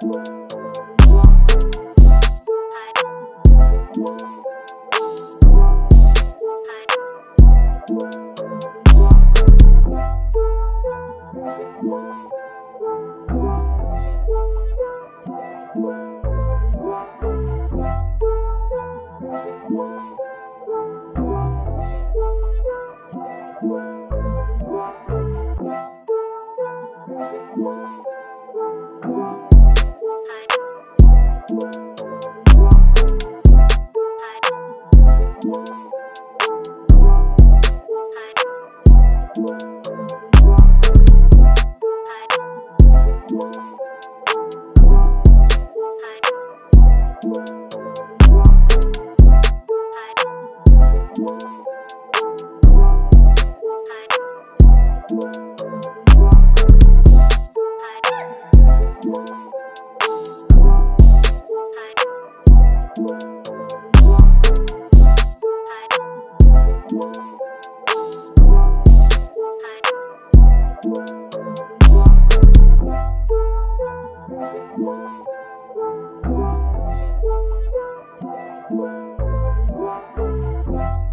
Thank Música